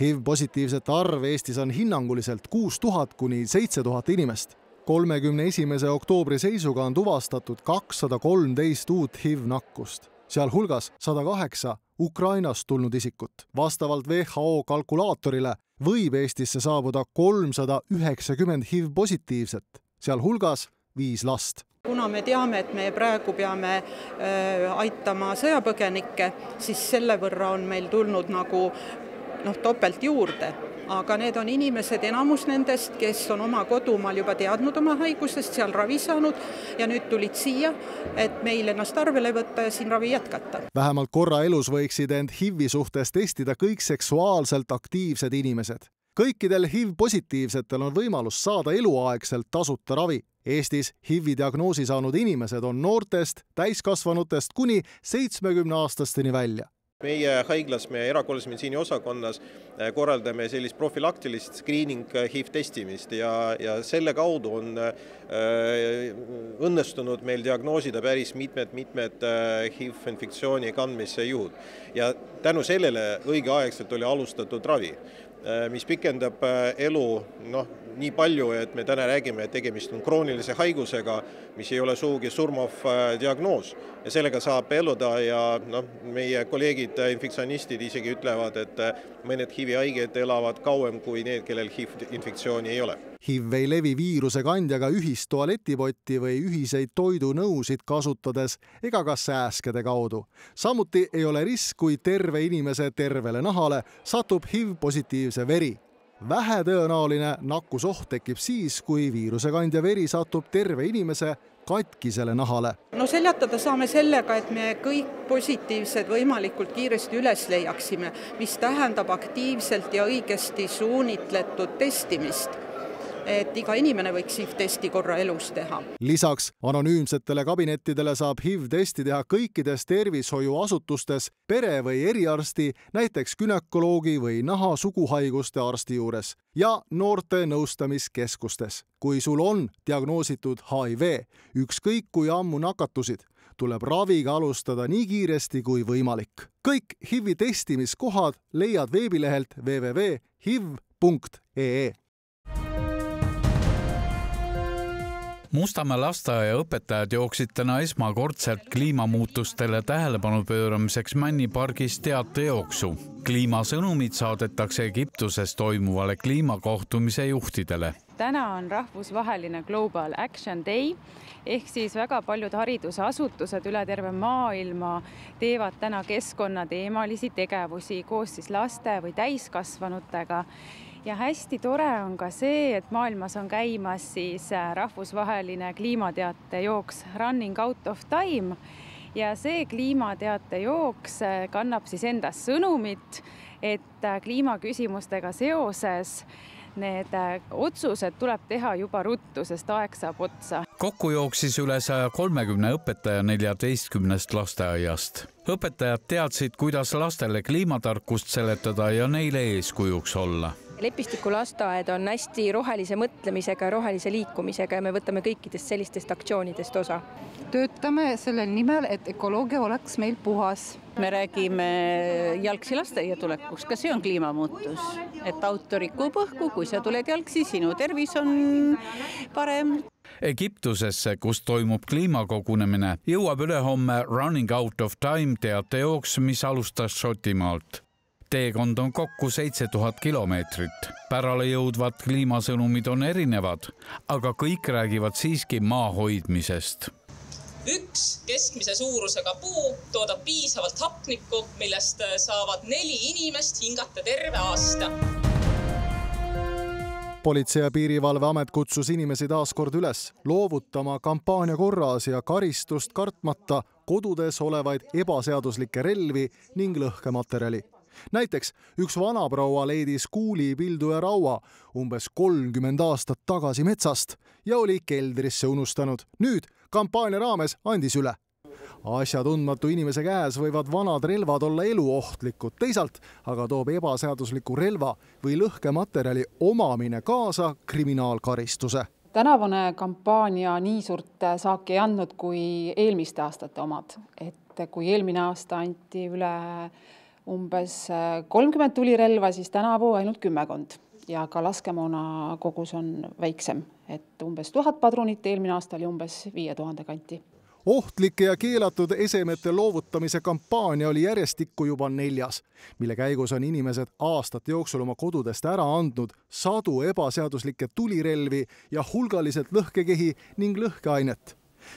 HIV-positiivsete arv Eestis on hinnanguliselt kuus tuhat kuni seitse tuhat inimest. kolmekümne esimese oktoobri seisuga on tuvastatud kakssada kolmteist uut HIV-nakkust, sealhulgas sada kaheksa Ukrainast tulnud isikut. vastavalt WHO kalkulaatorile võib Eestisse saabuda kolmsada üheksakümmend HIV-positiivset, sealhulgas viis last kuna me teame, et me praegu peame äh, aitama sõjapõgenikke, siis selle võrra on meil tulnud nagu noh, topelt juurde aga need on inimesed, enamus nendest, kes on oma kodumaal juba teadnud oma haigusest, seal ravi saanud ja nüüd tulid siia, et meil ennast arvele võtta ja siin ravi jätkata. vähemalt korra elus võiksid end HIV-i suhtes testida kõik seksuaalselt aktiivsed inimesed. kõikidel HIV-positiivsetel on võimalus saada eluaegselt tasuta ravi. Eestis HIV-i diagnoosi saanud inimesed on noortest, täiskasvanutest kuni seitsmekümne aastasteni välja meie haiglas, meie erakorralise meditsiini osakonnas äh, korraldame sellist profülaktilist screening äh, HIV testimist ja, ja selle kaudu on äh, õnnestunud meil diagnoosida päris mitmed-mitmed äh, HIV infektsiooni kandmise juhud. ja tänu sellele õigeaegselt oli alustatud ravi äh, mis pikendab elu noh, nii palju, et me täna räägime, et tegemist on kroonilise haigusega, mis ei ole sugugi surmav äh, diagnoos ja sellega saab eluda ja noh, meie kolleegid, äh, infektsionistid isegi ütlevad, et äh, mõned HIV-i haiged elavad kauem kui need, kellel HIV-infektsiooni ei ole. HIV ei levi viirusekandjaga ühist tualetipotti või ühiseid toidunõusid kasutades ega ka sääskede kaudu. samuti ei ole risk, kui terve inimese tervele nahale satub HIV-positiivse veri vähetõenäoline nakkusoht tekib siis, kui viirusekandja veri satub terve inimese katkisele nahale. no seljatada saame sellega, et me kõik positiivsed võimalikult kiiresti üles leiaksime, mis tähendab aktiivselt ja õigesti suunitletud testimist et iga inimene võiks HIV-testi korra elus teha. lisaks anonüümsetele kabinettidele saab HIV-testi teha kõikides tervishoiuasutustes pere- või eriarsti, näiteks günekoloogi või naha-suguhaiguste arsti juures ja noorte nõustamiskeskustes. kui sul on diagnoositud HIV, ükskõik kui ammu nakatusid, tuleb raviga alustada nii kiiresti kui võimalik. kõik HIV-i testimiskohad leiad veebilehelt www.hiv.ee Mustamäe lasteaia õpetajad jooksid täna esmakordselt kliimamuutustele tähelepanu pööramiseks Männi pargis teatejooksu. kliimasõnumid saadetakse Egiptuses toimuvale kliimakohtumise juhtidele. täna on rahvusvaheline Global Action Day ehk siis väga paljud haridusasutused üle terve maailma teevad täna keskkonnateemalisi tegevusi koos siis laste või täiskasvanutega ja hästi tore on ka see, et maailmas on käimas siis äh, rahvusvaheline kliimateate jooks Running out of time ja see kliimateate jooks äh, kannab siis endas sõnumit, et äh, kliimaküsimustega seoses need otsused tuleb teha juba ruttu, sest aeg saab otsa. kokku jooksis üle saja kolmekümne õpetaja neljateistkümnest lasteaiast. õpetajad teadsid, kuidas lastele kliimatarkust seletada ja neile eeskujuks olla lepistikuaed on hästi rohelise mõtlemisega ja rohelise liikumisega ja me võtame kõikidest sellistest aktsioonidest osa. töötame selle nimel, et ökoloogia oleks meil puhas. me räägime jalgsi lasteaia tulekust, ka see on kliimamuutus, et auto rikub õhku, kui sa tuled jalgsi, sinu tervis on parem. Egiptusesse, kus toimub kliimakogunemine, jõuab ülehomme Running out of time teatejooks, mis alustas Šotimaalt teekond on kokku seitse tuhat kilomeetrit. pärale jõudvad kliimasõnumid on erinevad, aga kõik räägivad siiski maa hoidmisest üks keskmise suurusega puu toodab piisavalt hapnikku, millest saavad neli inimest hingata terve aasta. politsei- ja Piirivalveamet kutsus inimesi taas kord üles loovutama kampaania korras ja karistust kartmata kodudes olevaid ebaseaduslikke relvi ning lõhkematerjali näiteks üks vanaproua leidis kuuli, pildu ja raua umbes kolmkümmend aastat tagasi metsast ja oli keldrisse unustanud. nüüd kampaania raames andis üle asjatundmatu inimese käes võivad vanad relvad olla eluohtlikud, teisalt aga toob ebaseadusliku relva või lõhkematerjali omamine kaasa kriminaalkaristuse. tänavune kampaania nii suurt saaki ei andnud kui eelmiste aastate omad, et kui eelmine aasta anti üle umbes kolmkümmend tulirelva, siis tänavu ainult kümmekond. Ja ka laskemoona kogus on väiksem, et umbes tuhat padrunit, eelmine aasta oli umbes viie tuhande kanti. Ohtlike ja keelatud esemete loovutamise kampaania oli järjestikku juba neljas, mille käigus on inimesed aastate jooksul oma kodudest ära andnud sadu ebaseaduslikke tulirelvi ja hulgaliselt lõhkekehi ning lõhkeainet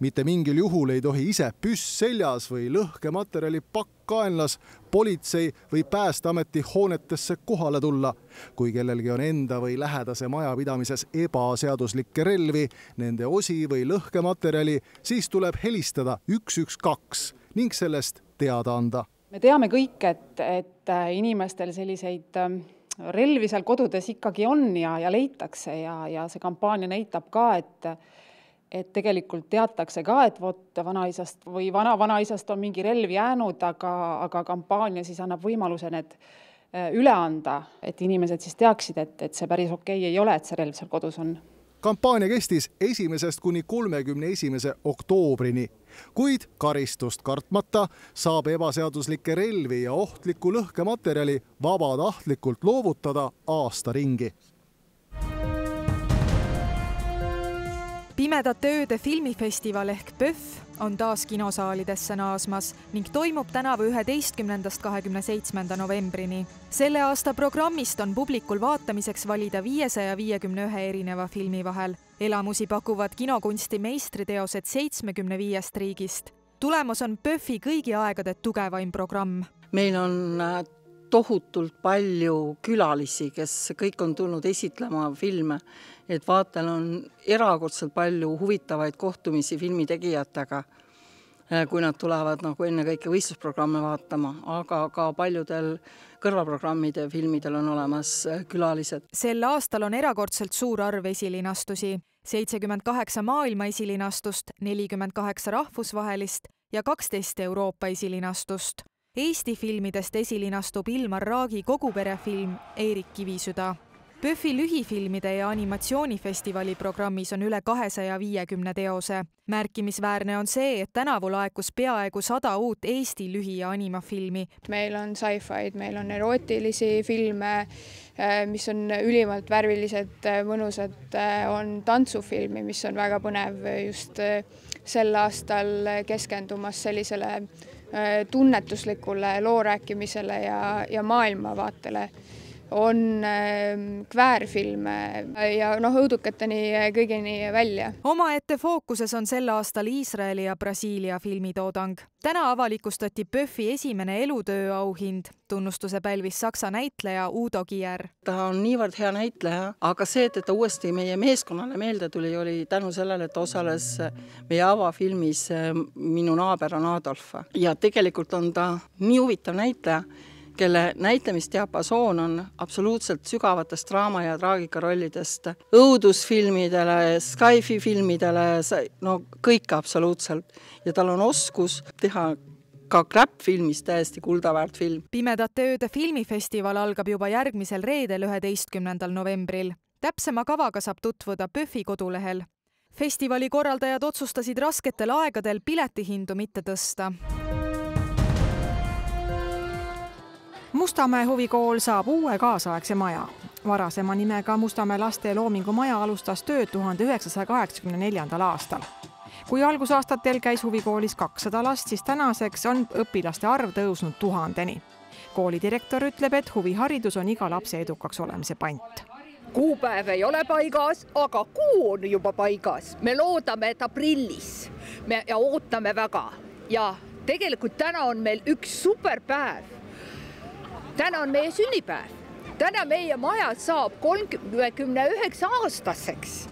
mitte mingil juhul ei tohi ise püss seljas või lõhkematerjali pakk kaenlas politsei või Päästeameti hoonetesse kohale tulla. kui kellelgi on enda või lähedase majapidamises ebaseaduslikke relvi, nende osi või lõhkematerjali, siis tuleb helistada üks, üks, kaks ning sellest teada anda. me teame kõik, et, et inimestel selliseid ähm, relvi seal kodudes ikkagi on ja, ja leitakse ja, ja see kampaania näitab ka, et et tegelikult teatakse ka, et vot vanaisast või vana-vanaisast on mingi relv jäänud, aga, aga kampaania siis annab võimaluse need äh, üle anda, et inimesed siis teaksid, et, et see päris okei okay ei ole, et see relv seal kodus on. kampaania kestis esimesest kuni kolmekümne esimese oktoobrini, kuid karistust kartmata saab ebaseaduslikke relvi ja ohtlikku lõhkematerjali vabatahtlikult loovutada aasta ringi pimedate ööde filmifestival ehk PÖFF on taas kinosaalidesse naasmas ning toimub tänavu üheteistkümnendast kahekümne seitsmenda novembrini. selle aasta programmist on publikul vaatamiseks valida viiesaja viiekümne ühe erineva filmi vahel. elamusi pakuvad kinokunsti meistriteosed seitsmekümne viiest riigist. tulemus on PÖFFi kõigi aegade tugevaim programm. meil on äh, tohutult palju külalisi, kes kõik on tulnud esitlema filme et vaatel on erakordselt palju huvitavaid kohtumisi filmitegijatega, äh, kui nad tulevad nagu ennekõike võistlusprogramme vaatama, aga ka paljudel kõrvaprogrammide filmidel on olemas äh, külalised. sel aastal on erakordselt suur arv esilinastusi, seitsekümmend kaheksa maailma esilinastust, nelikümmend kaheksa rahvusvahelist ja kaksteist Euroopa esilinastust. Eesti filmidest esilinastub Ilmar Raagi koguperefilm Eerik Kivisüda PÖFFi lühifilmide ja animatsioonifestivali programmis on üle kahesaja viiekümne teose. märkimisväärne on see, et tänavu laekus peaaegu sada uut Eesti lühi- ja animafilmi. meil on sci-fi'd, meil on erootilisi filme, äh, mis on ülimalt värvilised, äh, mõnusad, äh, on tantsufilmi, mis on väga põnev just sel aastal keskendumas sellisele tunnetuslikule loo rääkimisele ja, ja maailmavaatele on ähm, kväärfilme ja noh, õudukateni kõigini välja. omaette fookuses on sel aastal Iisraeli ja Brasiilia filmitoodang. täna avalikustati PÖFFi esimene elutöö auhind. tunnustuse pälvis Saksa näitleja Udo Kier. ta on niivõrd hea näitleja, aga see, et ta uuesti meie meeskonnale meelde tuli, oli tänu sellele, et osales meie avafilmis Minu naaber on Adolf ja tegelikult on ta nii huvitav näitleja kelle näitlemisdiapasoon on absoluutselt sügavatest draama ja traagika rollidest õudusfilmidele, sci-fi filmidele, no kõike absoluutselt. ja tal on oskus teha ka Crap-filmis täiesti kuldaväärt film. pimedate ööde filmifestival algab juba järgmisel reedel, üheteistkümnendal novembril. täpsema kavaga saab tutvuda PÖFFi kodulehel. festivali korraldajad otsustasid rasketel aegadel piletihindu mitte tõsta Mustamäe huvikool saab uue kaasaegse maja. varasema nimega Mustamäe laste ja loomingu maja alustas tööd tuhande üheksasaja kaheksakümne neljandal aastal. kui algusaastatel käis huvikoolis kakssada last, siis tänaseks on õpilaste arv tõusnud tuhandeni. koolidirektor ütleb, et huviharidus on iga lapse edukaks olemise pant kuupäev ei ole paigas, aga kuu on juba paigas. me loodame, et aprillis me ja ootame väga ja tegelikult täna on meil üks superpäev täna on meie sünnipäev. täna meie maja saab kolmekümne üheksa aastaseks.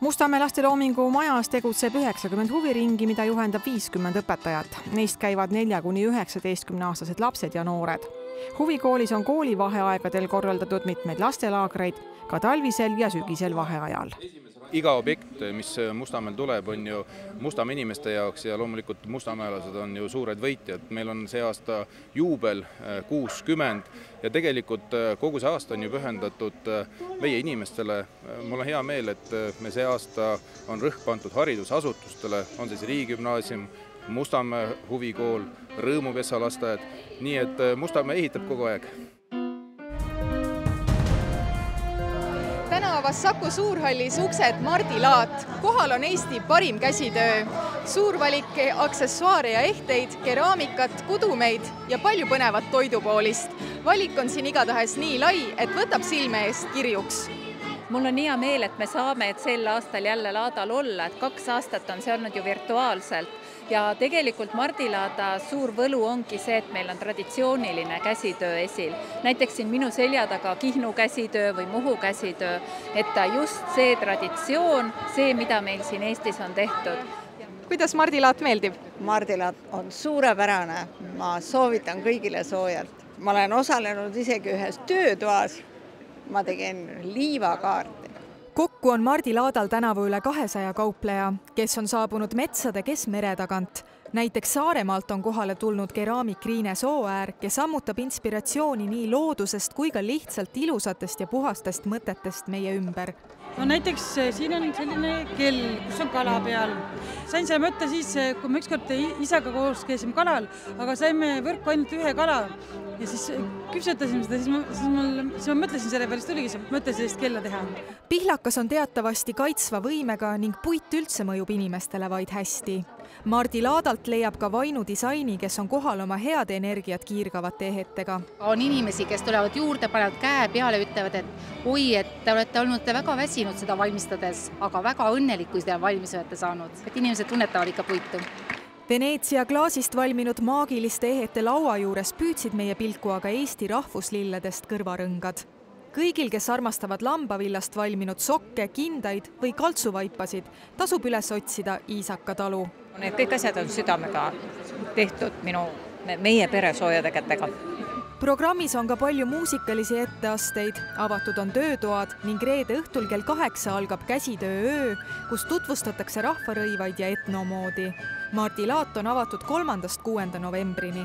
Mustamäe lasteloomingu majas tegutseb üheksakümmend huviringi, mida juhendab viiskümmend õpetajat. Neist käivad nelja kuni üheksateistkümne aastased lapsed ja noored. huvikoolis on koolivaheaegadel korraldatud mitmeid lastelaagreid, ka talvisel ja sügisel vaheajal iga objekt, mis Mustamäel tuleb, on ju Mustamäe inimeste jaoks ja loomulikult mustamäelased on ju suured võitjad. meil on see aasta juubel äh, kuuskümmend ja tegelikult äh, kogu see aasta on ju pühendatud äh, meie inimestele. mul on hea meel, et me see aasta on rõhk pandud haridusasutustele, on see siis riigigümnaasium, Mustamäe huvikool, Rõõmupesa lasteaed, nii et Mustamäe ehitab kogu aeg avas Saku Suurhallis uksed Mardi Laat. kohal on Eesti parim käsitöö, suur valik aksessuaare ja ehteid, keraamikat, kudumeid ja palju põnevat toidupoolist. valik on siin igatahes nii lai, et võtab silme eest kirjuks mul on hea meel, et me saame, et sel aastal jälle laadal olla, et kaks aastat on see olnud ju virtuaalselt ja tegelikult Mardilaada suur võlu ongi see, et meil on traditsiooniline käsitöö esil. näiteks siin minu selja taga Kihnu käsitöö või Muhu käsitöö, et just see traditsioon, see, mida meil siin Eestis on tehtud. kuidas Mardilaat meeldib? Mardilaat on suurepärane, ma soovitan kõigile soojalt. ma olen osalenud isegi ühes töötoas. Ma tegin liivakaarte kokku on Mardi laadal tänavu üle kahesaja kaupleja, kes on saabunud metsade, kes mere tagant. Näiteks Saaremaalt on kohale tulnud keraamik Riine Sooäär, kes ammutab inspiratsiooni nii loodusest kui ka lihtsalt ilusatest ja puhastest mõtetest meie ümber. no näiteks eh, siin on selline kell, kus on kala peal. sain selle mõtte siis, eh, kui me ükskord isaga koos käisime kalal, aga saime võrku ainult ühe kala ja siis küpsetasime seda, siis ma, siis mul, siis ma mõtlesin selle peale, siis tuligi see mõte sellist kella teha. pihlakas on teatavasti kaitsva võimega ning puit üldse mõjub inimestele vaid hästi. Mardi Laadalt leiab ka Vainu disaini, kes on kohal oma head energiat kiirgavate ehetega. on inimesi, kes tulevad juurde, panevad käe peale, ütlevad, et oi, et te olete olnud väga väsinud seda valmistades, aga väga õnnelik, kui te valmis olete saanud, et inimesed tunnetavad ikka puitu Veneetsia klaasist valminud maagiliste ehete laua juures püüdsid meie pilku aga Eesti rahvuslilledest kõrvarõngad. kõigil, kes armastavad lambavillast valminud sokke, kindaid või kaltsuvaipasid, tasub üles otsida Iisaka talu. Need kõik asjad on südamega tehtud minu, meie pere soojade kätega. Programmis on ka palju muusikalisi etteasteid, avatud on töötoad ning reede õhtul kell kaheksa algab käsitöööö, kus tutvustatakse rahvarõivaid ja etnomoodi. Mardi laat on avatud kolmandast kuuenda novembrini